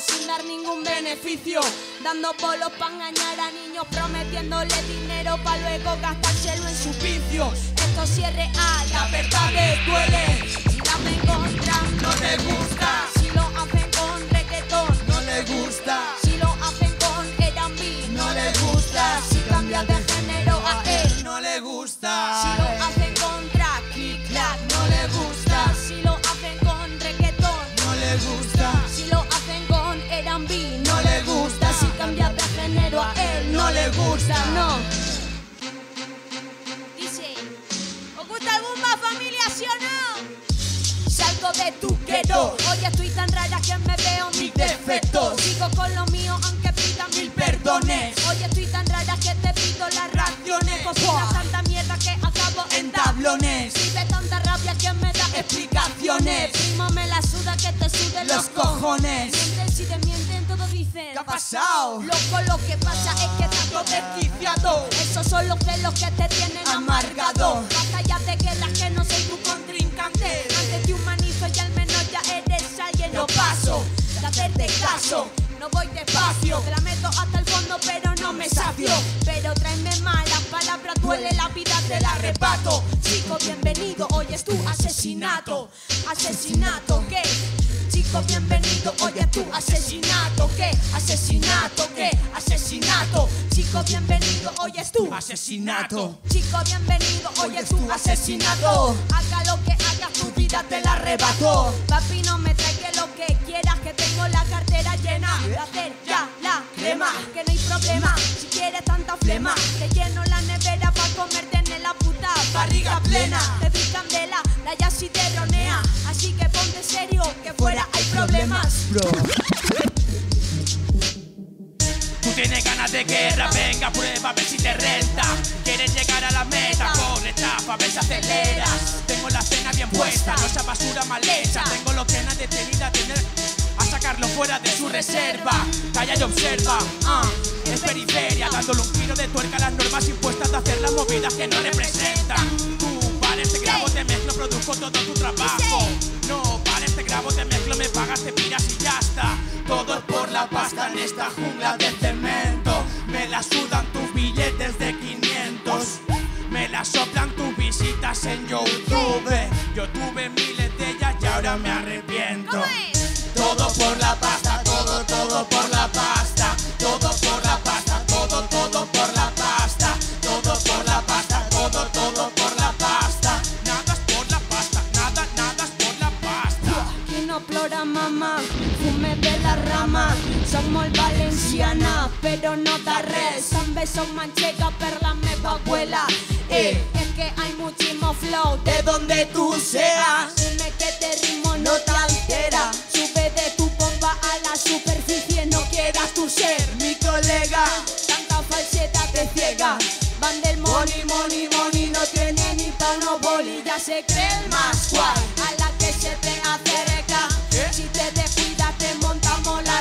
sin dar ningún beneficio. Dando polos para engañar a niños, prometiéndole dinero para luego gastárselo en su vicio. Esto sí es real, la verdad les duele. Si la me No le gusta, si lo hacen con reggaetón, no le gusta, si lo hacen con R&B, no le gusta. si cambian de género a él. no le gusta. Le gusta. no. Dice, ¿os gusta algún más familia, sí o no? Salgo de tu gueto, hoy estoy tan rara que me veo mis defectos. Sigo con lo mío aunque perdones. Hoy estoy tan rara que te pido las raciones. Cocina tanta mierda que acabo en tablones, Vive tanta rabia que me da explicaciones. Primo me la suda que te suden los cojones. Mienten si te mienten, todo dicen. ¿Qué ha pasado? Loco, lo que pasa es que tanto desquiciado. Esos son los celos que te tienen amargado. Basta ya de guerras que no soy tu contrincante. Antes de humanizo y al menos ya eres alguien. No paso de hacerte caso. No voy despacio, te la meto hasta el fondo, pero no me sacio. Pero tráeme malas palabras, duele la vida, te la arrebato. Chico, bienvenido, hoy es tu asesinato. Asesinato, ¿qué? Chico, bienvenido, hoy es tu asesinato. ¿Qué? Asesinato, ¿qué? Asesinato. Chico, bienvenido, hoy es tu Asesinato. Chico, bienvenido, hoy es tu asesinato. Haga lo que hagas, tu vida te la arrebató. Papi, no me traigas que quieras, que tengo la cartera llena. De hacer ya la crema, que no hay problema. Si quieres tanta flema, te lleno la nevera pa' comerte en la puta barriga plena. Te doy candela, la ya si te ronea. Así que ponte serio, que fuera hay problemas. Tú tienes ganas de guerra, venga, prueba a ver si te renta. Quieres llegar a la meta, etafa, a si aceleras. Tengo la cena bien puesta, no esa basura mal hecha. Tengo que nadie detenida a tener. A sacarlo fuera de su reserva. Calla y observa, ah, es periferia, dándole un giro de tuerca a las normas impuestas de hacer las movidas que no representan. Tú, para este grabo te mezclo, produzco todo tu trabajo. No, para este grabo te mezclo, me pagas, te piras y ya está. Todo es por la pasta en esta jungla de cemento. Me la sudan tus billetes de 500. Me la soplan tus visitas en YouTube. Yo tuve miles de ellas y ahora me arrepiento. Todo por la pasta, todo, todo por la pasta. La rama. Som molt valenciana, però no de res. També som manxega per la meva abuela. Eh, es que hay muchísimo flow. De donde tú seas, Dime que te ritmo no te altera. Sube de tu pompa a la superficie, no quieras tu ser. mi colega. Tanta falsedad te ciega. Van del money, money, money, no tiene ni pa' unos boli, ya se creen más guay. A la que se te acerca, si te descuidas te montamos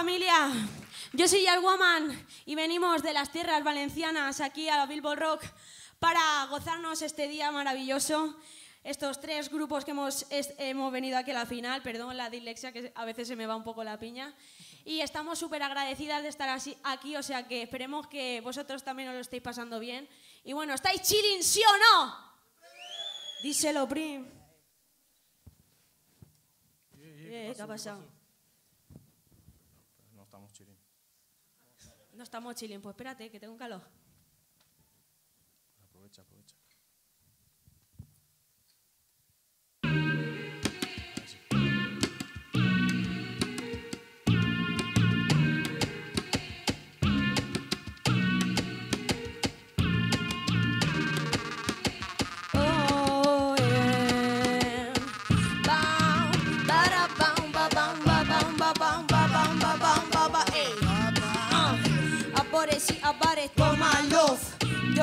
Familia, yo soy Yal Woman y venimos de las tierras valencianas aquí a Bilbo Rock para gozarnos este día maravilloso. Estos tres grupos que hemos, es- hemos venido aquí a la final, perdón la dislexia que a veces se me va un poco la piña. Y estamos súper agradecidas de estar así, aquí, o sea que esperemos que vosotros también os lo estéis pasando bien. Y bueno, ¿estáis chilling, sí o no? Díselo, Prim. Eh, ¿Qué ha pasado? No estamos chilling. No estamos chilling, pues espérate, que tengo un calor.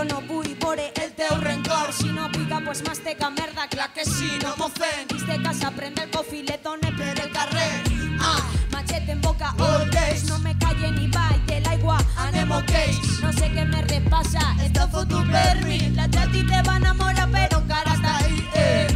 Jo no vull veure el teu rencor. Si no pica, pues masteca merda, clar que sí, no m'ofèn. Dins de casa prende el cofileto, ne per el carrer. Ah, machete en boca, all days. No me calle ni ball de l'aigua, anem ok. No sé què me repassa, esto foto per mi. La chati te va enamorar, però encara està ahí, eh.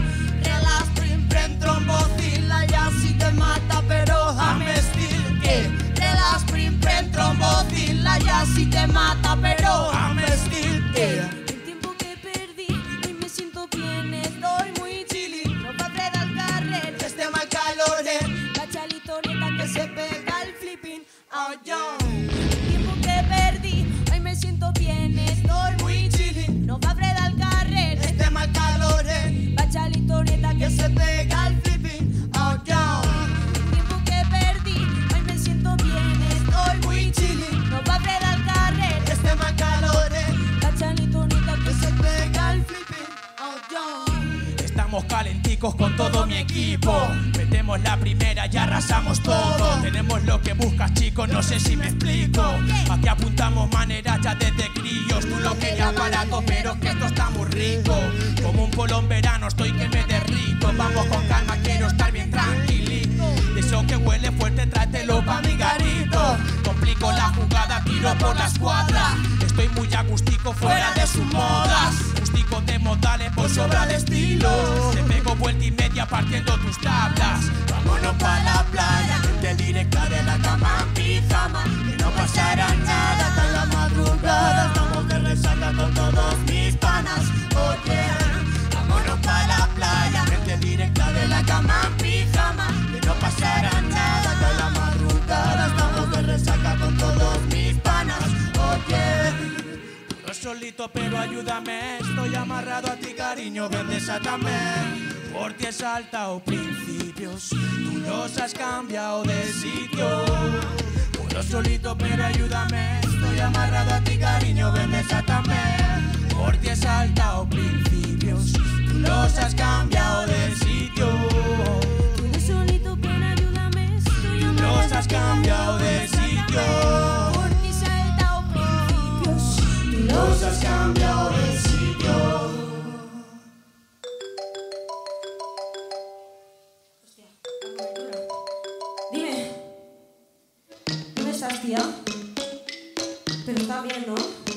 Relax, prim, prim, trombocila, ya si te mata, peroame still, eh. Relax, prim, prim, trombocila, ya si te mata, peroame still, eh. El tiempo que perdí, hoy me siento bien, estoy muy chilling. No va a al carrer, Este mal calor, eh, la chalitoneta que se pega el flipping, oh yo. El tiempo que perdí, hoy me siento bien, estoy muy chilling. No va a al carrer, Este mal calor, eh, la chalitoneta que se pega Calenticos con todo mi equipo. Metemos la primera y arrasamos todo. Tenemos lo que buscas, chicos, no sé si me explico. Aquí apuntamos maneras ya desde críos. Tú lo querías barato, pero que esto está muy rico. Como un polo en verano, estoy que me derrito. Vamos con calma, quiero estar bien tranquilito. Eso que huele fuerte, tráetelo pa' mi garito. Complico la jugada, tiro por la escuadra. Estoy muy agustico fuera de sus modas. De modales por sobra de estilo. Te pego vuelta y media partiendo tus tablas. Vámonos pa' la playa, de directa de la cama en pijama Que no pasará nada hasta la madrugada Estamos de resaca con todos mis panas Oye, vámonos pa' la No solito, pero ayúdame. Estoy amarrado a ti, cariño, ven desátame. Por ti he saltado principios, tú los has cambiado de sitio. Puedo solito, pero ayúdame. Estoy amarrado a ti, cariño, ven desátame. Por ti he saltado principios, tú los has cambiado de sitio. Puedo solito, pero ayúdame, estoy Los amarrada. has cambiado de sitio. Nos has cambiado de sitio Dime, ¿dónde estás, tía? Pero está bien, ¿no?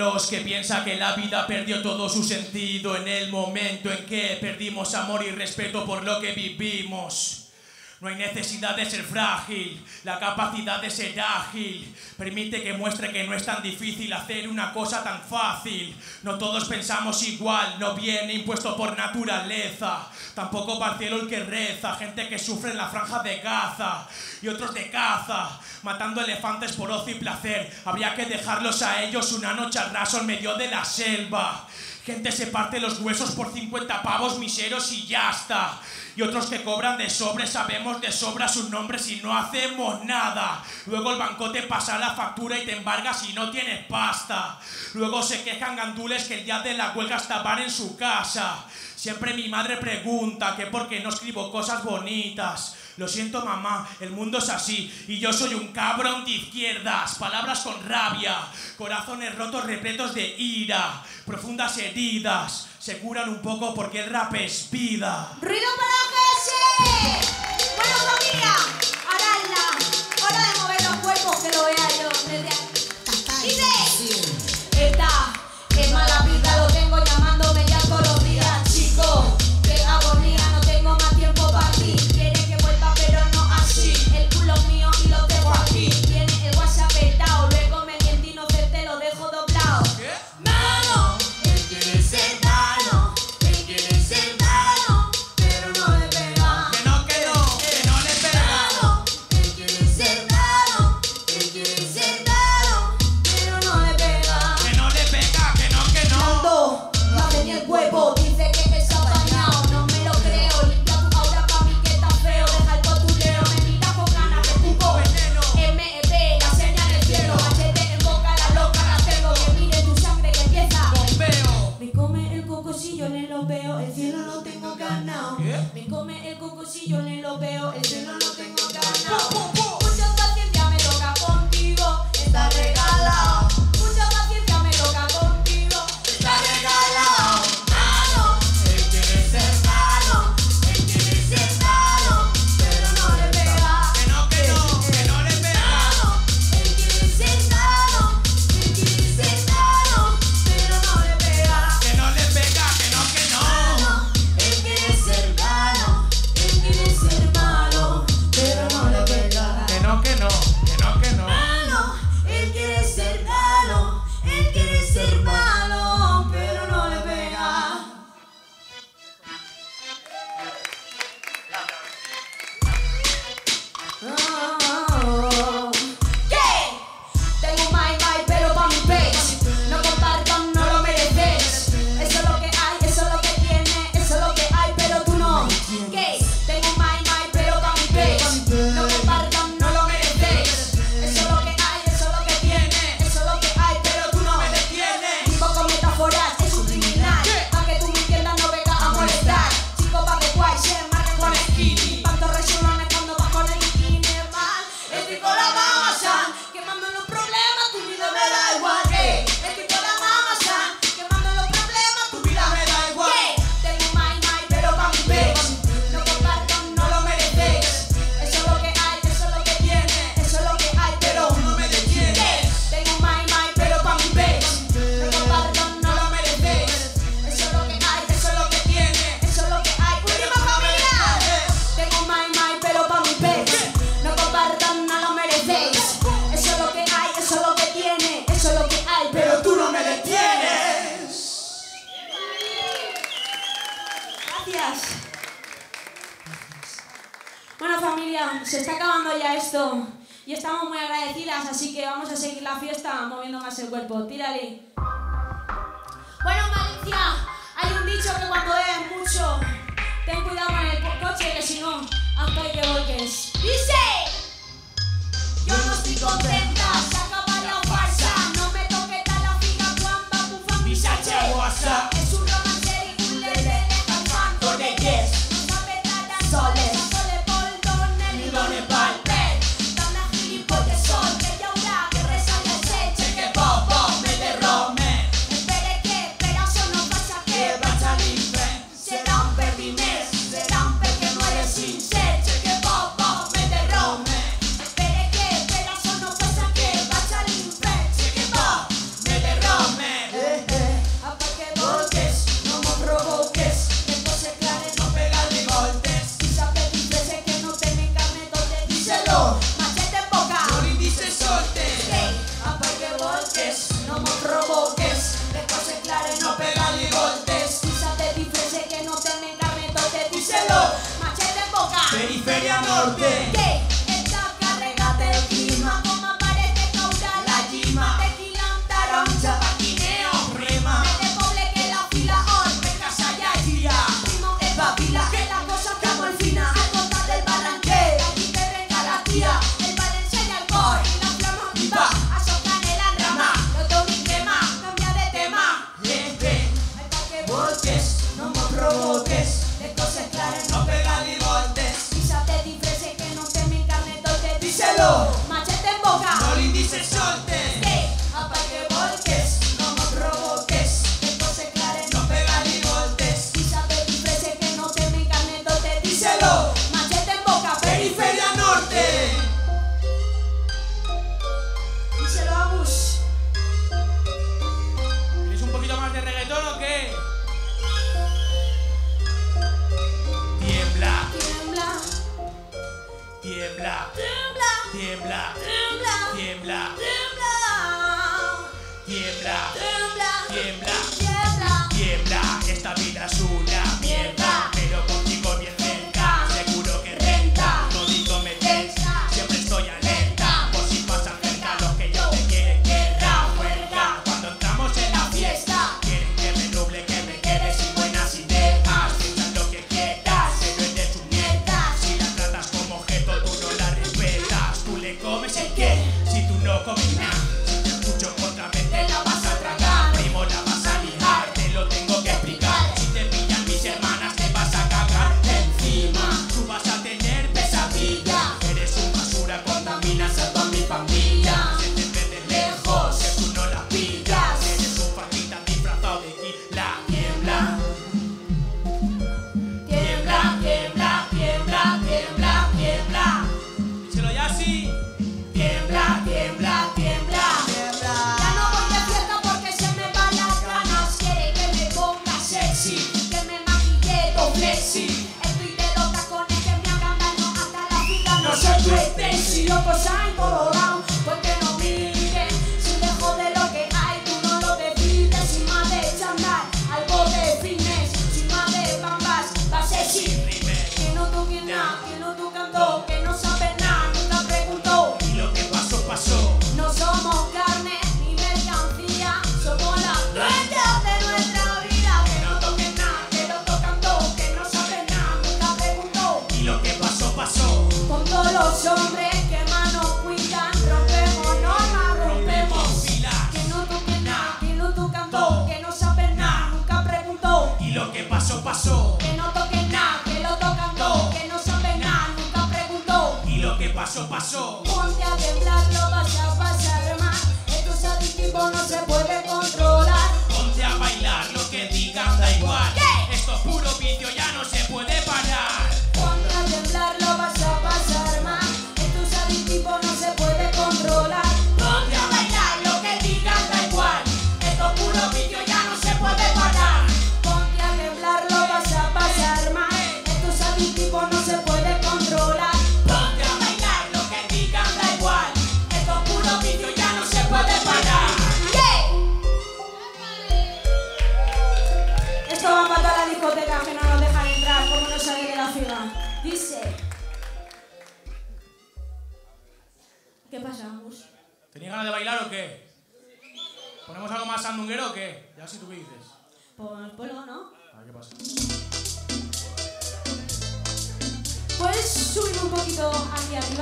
los que piensa que la vida perdió todo su sentido en el momento en que perdimos amor y respeto por lo que vivimos. No hay necesidad de ser frágil, la capacidad de ser ágil permite que muestre que no es tan difícil hacer una cosa tan fácil. No todos pensamos igual, no viene impuesto por naturaleza. Tampoco parcielo el que reza, gente que sufre en la franja de Gaza y otros de caza, matando elefantes por ocio y placer. Habría que dejarlos a ellos una noche al raso en medio de la selva. Gente se parte los huesos por 50 pavos miseros y ya está. Y otros que cobran de sobre, sabemos de sobra sus nombres y no hacemos nada. Luego el bancote pasa la factura y te embarga si no tienes pasta. Luego se quejan gandules que el día de la huelga estaban en su casa. Siempre mi madre pregunta que por qué no escribo cosas bonitas. Lo siento, mamá, el mundo es así y yo soy un cabrón de izquierdas. Palabras con rabia, corazones rotos repletos de ira, profundas heridas. Se curan un poco porque el rap es vida. ¡Ruido para que sí! Bueno, familia, ahora hora de mover los cuerpos que lo vea yo desde aquí. Dice. se está acabando ya esto. Y estamos muy agradecidas, así que vamos a seguir la fiesta moviendo más el cuerpo. Tírale. Bueno, Valencia, hay un dicho que cuando bebes mucho, ten cuidado con el coche, que si no, hasta hay que volques. Dice, yo no estoy contenta.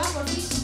Aquí arriba,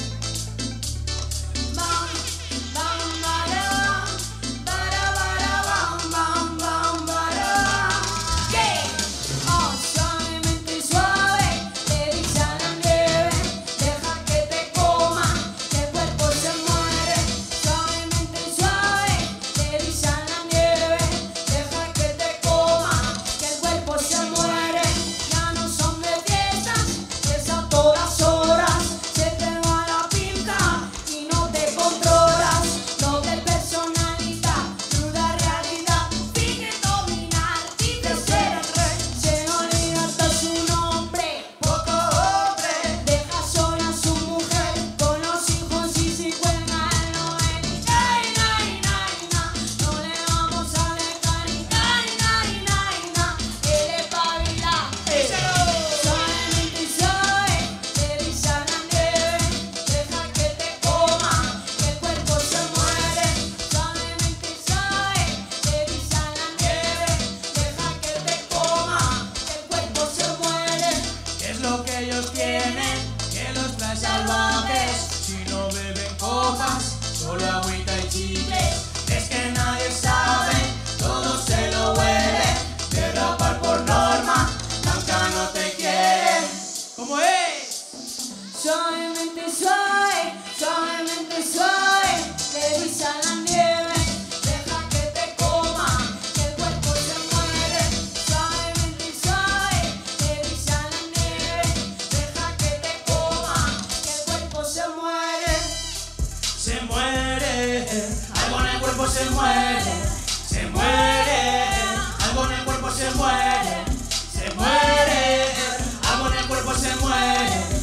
cuerpo